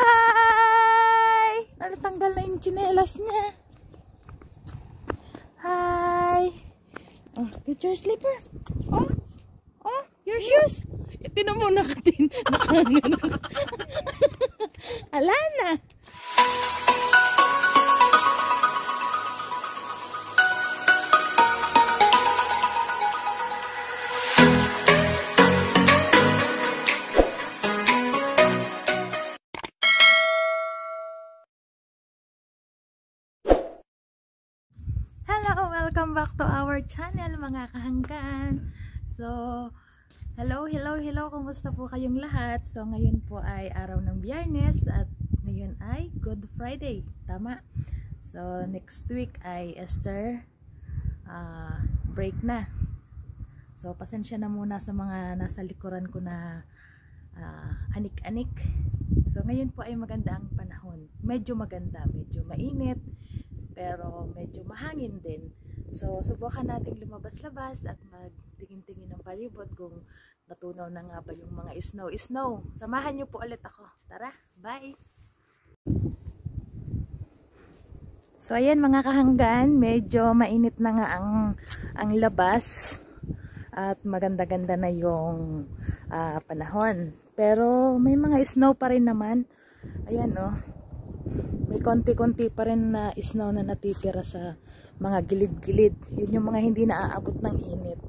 Hi! Nalatanggal na yung chinelas niya. Hi! Oh, get your slipper. Oh, oh, your shoes. Tinan mo nakatin. Nakangano. Channel mga kahanggan. So, hello, hello, hello. Kumusta po kayong lahat? So, ngayon po ay araw ng biyernes at ngayon ay Good Friday. Tama? So, next week ay Esther uh, break na. So, pasensya na muna sa mga nasa likuran ko na uh, anik-anik. So, ngayon po ay maganda ang panahon. Medyo maganda, medyo mainit pero medyo mahangin din. So, subukan nating lumabas-labas at magtingin-tingin ng palibot kung natunaw na nga ba yung mga snow-snow. Samahan niyo po ulit ako. Tara, bye! So, ayan mga kahanggan, medyo mainit na nga ang, ang labas at maganda-ganda na yung uh, panahon. Pero may mga snow pa rin naman. Ayan oh may konti-konti pa rin na snow na natitira sa mga gilid-gilid. Yun yung mga hindi naaabot ng init.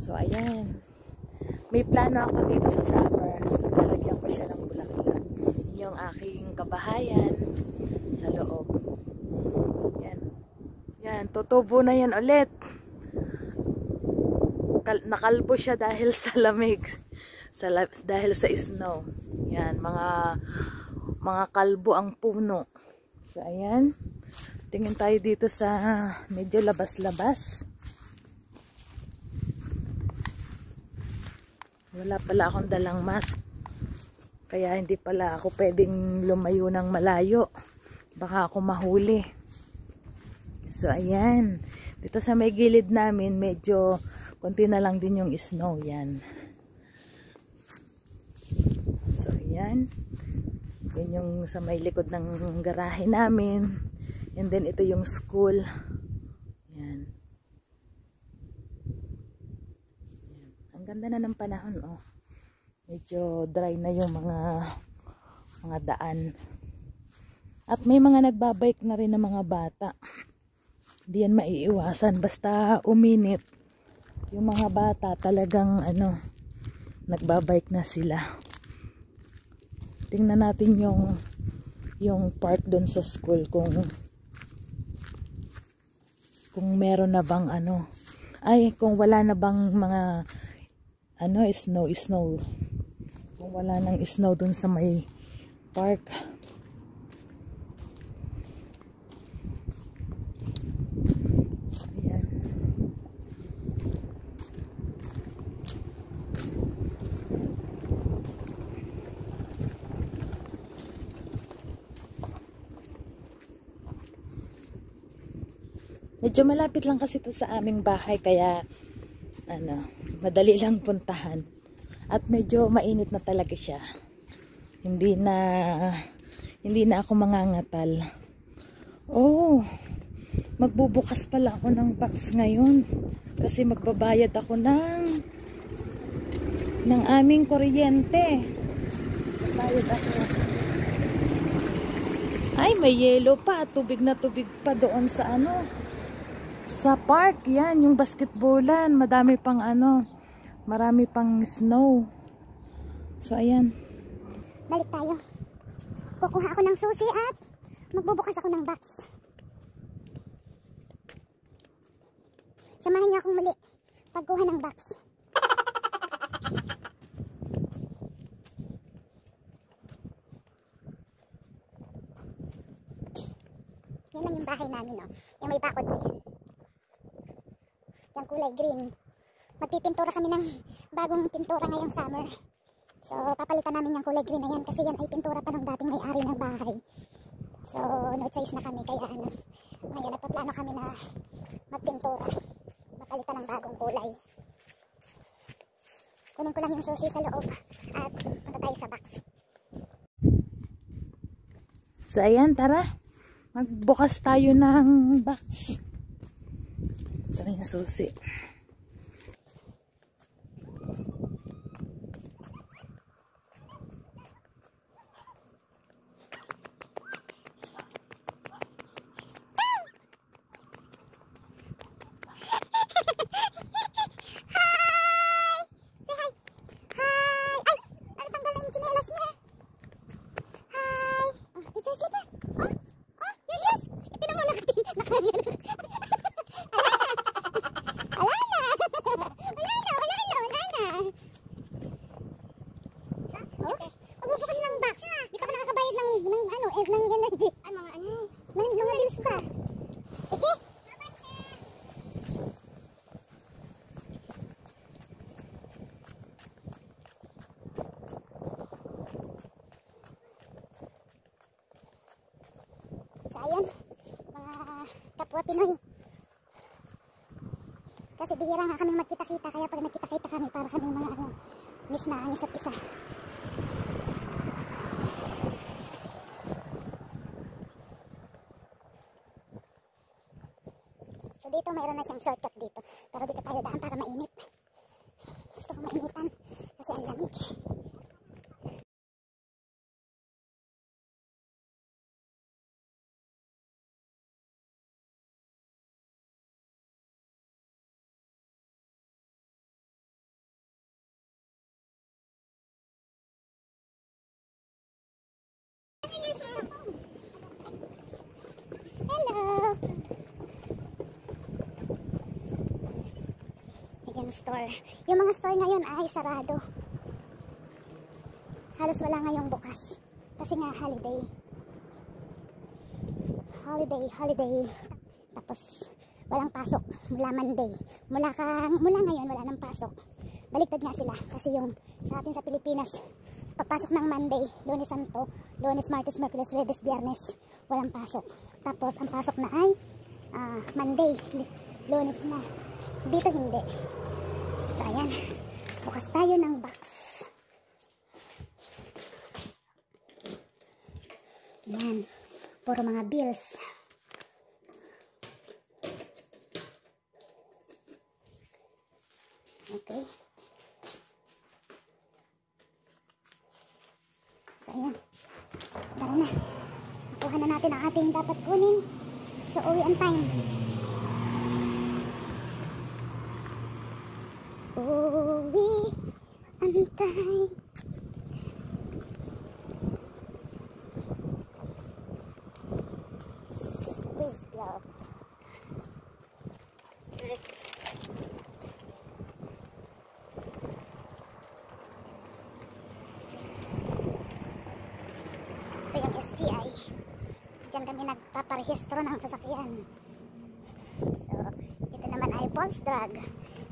So, ayan. May plano ako dito sa summer. So, lalagyan ko siya ng bulaklak. Yun yung aking kabahayan sa loob. Yan. Yan. Tutubo na yan ulit. Kal nakalbo siya dahil sa lamig. Sa, dahil sa snow. Yan. Mga mga kalbo ang puno. So, ayan. Tingin tayo dito sa medyo labas-labas. Wala pala akong dalang mask. Kaya hindi pala ako pwedeng lumayo ng malayo. Baka ako mahuli. So, ayan. Dito sa may gilid namin, medyo konti na lang din yung snow. Yan. So, ayan. Yan yung sa may likod ng garahe namin. And then ito yung school. Yan. Yan. Ang ganda na ng panahon oh. Medyo dry na yung mga mga daan. At may mga nagbabike na rin ng mga bata. Hindi yan maiiwasan basta uminit. Yung mga bata talagang ano nagbabike na sila tingnan natin yung yung park doon sa school kung kung meron na bang ano. Ay kung wala na bang mga ano snow snow. Kung wala nang snow doon sa may park Medyo malapit lang kasi ito sa aming bahay kaya ano, madali lang puntahan. At medyo mainit na talaga siya. Hindi na hindi na ako mangangatal. Oh, magbubukas pala ako ng box ngayon kasi magbabayad ako ng ng aming kuryente. Magbayad ako. Ay, may yellow pa. Tubig na tubig pa doon sa ano sa park, yan, yung basketballan. Madami pang ano, marami pang snow. So, ayan. Balik tayo. Kukuha ako ng susi at magbubukas ako ng box. Samahan niyo akong muli pagkuha ng box. Yan lang yung bahay namin, no? Yung may bakod na yan kulay green. Magpipintura kami ng bagong pintura ngayong summer. So, papalitan namin yung kulay green na yan kasi yan ay pintura pa ng dating may-ari ng bahay. So, no choice na kami. Kaya ano, ngayon nagpaplano kami na magpintura. Mapalitan ng bagong kulay. Kunin ko lang yung susi sa loob at punta tayo sa box. So, ayan, tara. Magbukas tayo ng box. Ito na yung susi. Say hi! Hi! Ay! Ano tanggal na yung tsinelas niya? Hi! Oh, it's your slipper. Oh, oh, your shoes. Itinan mo natin. Nakagano. Wala na. Wala na, wala na, wala na. Oh, magbubukas ng box. Di ka pa nakakabayad ng, ng ano, eh, ng energy. Ay, mga ano. Ng, ng bills pa. Sige. So ayan, mga kapwa Pinoy. Kasi bihira nga kaming magkita-kita, kaya pag nagkita-kita kami, para kaming mga ano, miss na ang isa't isa. So dito mayroon na siyang shortcut dito. Pero dito tayo daan para mainit. Gusto ko mainitan kasi ang lamig. Hello! Ayan, store. Yung mga store ngayon ay sarado. Halos wala ngayong bukas. Kasi nga holiday. Holiday, holiday. Tapos walang pasok mula Monday. Mula, ka, mula ngayon wala nang pasok. Baliktad nga sila kasi yung sa atin sa Pilipinas pagpasok ng Monday, Lunes Santo, Lunes, Martes, Merkules, Webes, Biyernes, walang pasok. Tapos ang pasok na ay ah, Monday, Lunes na. Dito hindi. So ayan, bukas tayo ng box. Yan, puro mga bills. Okay. So ayan, tara na. Nakuha na natin ang ating dapat kunin. So uwi ang time. Uwi ang time. Please go. Ito yung SGI. Diyan kami nagpaparehistro ng sasakyan. So, ito naman ay Pulse Drug.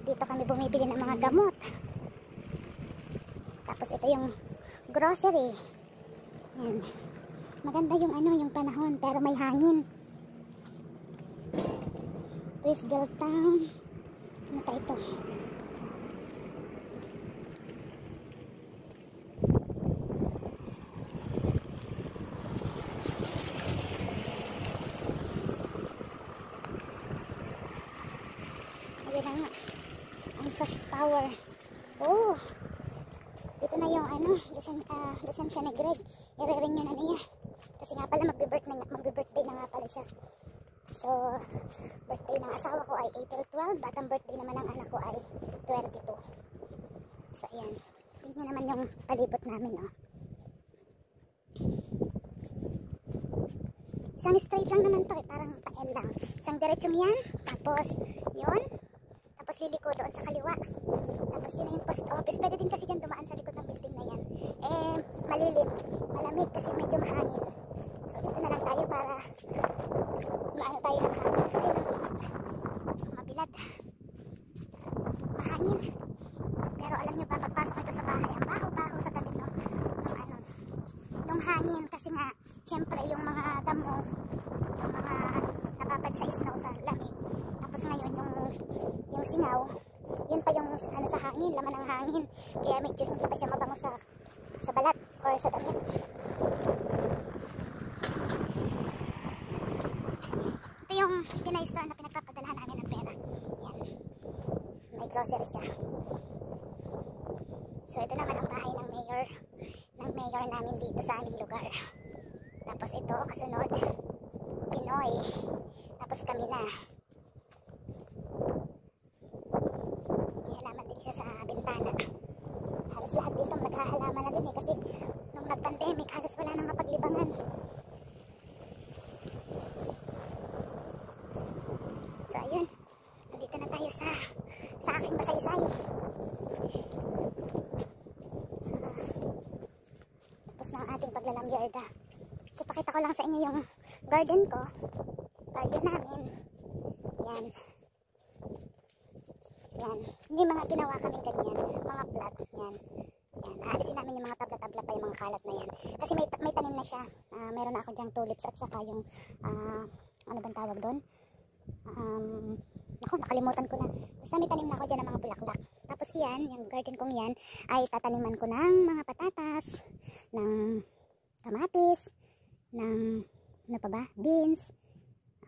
Dito kami bumibili ng mga gamot. Tapos ito yung grocery. Yan. Maganda yung ano, yung panahon, pero may hangin. Brisbane Town. Ano pa ito? Ayun na nga. Power. Oh! Dito na yung ano, lisen, uh, lisensya ni Greg. I-renew na niya. Kasi nga pala magbe-birthday na, magbe-birthday na nga pala siya. So, birthday ng asawa ko ay April 12 at ang birthday naman ng anak ko ay 22. So, ayan. Tingnan naman yung palibot namin, oh. Isang straight lang naman to eh, parang pa-L lang. Isang diretsong yan, tapos liliko doon sa kaliwa. Tapos yun yung post office. Pwede din kasi dyan dumaan sa likod ng building na yan. Eh, malilim, malamig kasi medyo mahangin. So dito na lang tayo para maano tayo ng hangin. Ay, ng init. Mabilad. Mahangin. Pero alam nyo ba, pagpasok ito sa bahay, ang baho-baho sa tabi no, ng ano, nung hangin kasi nga, syempre yung mga damo, yung mga nababad sa snow sa lamig. Tapos ngayon yung yung singaw, yung ano sa hangin, laman ng hangin. Kaya medyo hindi pa siya mabango sa sa balat or sa damit. Ito yung Pinay store na pinagpapadalahan namin ng pera. Yan. May grocery siya. So ito naman ang bahay ng mayor ng mayor namin dito sa aming lugar. Tapos ito kasunod Pinoy. Tapos kami na. May halaman din siya sa bintana. Halos lahat dito naghahalaman na din eh kasi nung nag-pandemic halos wala nang mapaglibangan. So ayun, nandito na tayo sa sa aking masaysay. Tapos na ang ating paglalamyarda. So pakita ko lang sa inyo yung garden ko. Garden namin. Yan. May mga ginawa kami ganyan. Mga plat. Yan. Yan. Aalisin namin yung mga tabla-tabla pa yung mga kalat na yan. Kasi may, may tanim na siya. Ah, meron na ako dyang tulips at saka yung ah, ano bang tawag doon? Um, ako, nakalimutan ko na. Basta may tanim na ako dyan ng mga bulaklak. Tapos yan, yung garden kong yan, ay tataniman ko ng mga patatas, ng kamatis, ng ano pa ba? Beans,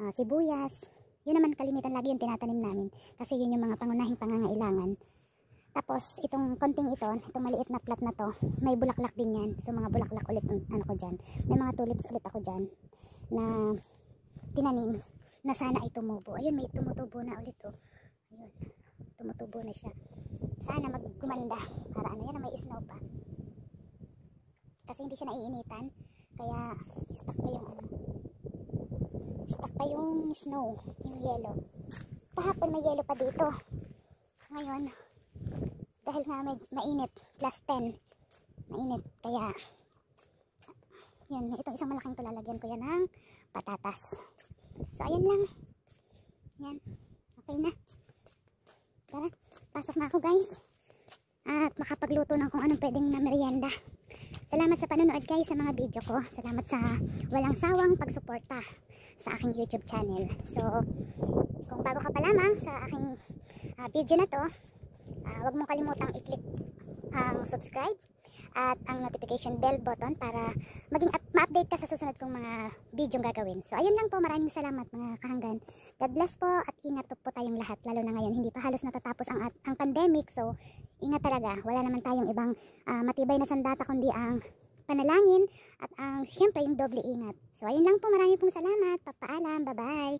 ah, sibuyas. Yun naman kalimitan lagi yung tinatanim namin. Kasi yun yung mga pangunahing pangangailangan. Tapos itong konting ito, itong maliit na plat na to, may bulaklak din yan. So mga bulaklak ulit ano ko dyan. May mga tulips ulit ako dyan na tinanim na sana ay tumubo. Ayun, may tumutubo na ulit oh. Ayun, tumutubo na siya. Sana maggumanda para ano yan, may snow pa. Kasi hindi siya naiinitan. Kaya stuck pa yung ano. Pa yung snow, yung yellow. Kahapon may yellow pa dito. Ngayon, dahil nga may mainit, plus 10. Mainit, kaya yun, itong isang malaking to lalagyan ko yan ng patatas. So, ayan lang. Yan. Okay na. Tara, pasok na ako guys. At makapagluto ng kung anong pwedeng na merienda. Salamat sa panonood guys sa mga video ko. Salamat sa walang sawang pagsuporta sa aking YouTube channel. So, kung bago ka pa lamang sa aking ah, video na to, ah, huwag mong kalimutang i-click ang subscribe at ang notification bell button para maging up- ma-update ka sa susunod kong mga video gagawin. So ayun lang po, maraming salamat mga kahanggan. God bless po at ingat po, tayong lahat lalo na ngayon. Hindi pa halos natatapos ang, ang pandemic so ingat talaga. Wala naman tayong ibang ah, matibay na sandata kundi ang panalangin at ang siyempre yung doble ingat. So ayun lang po, maraming pong salamat. Papaalam, bye-bye.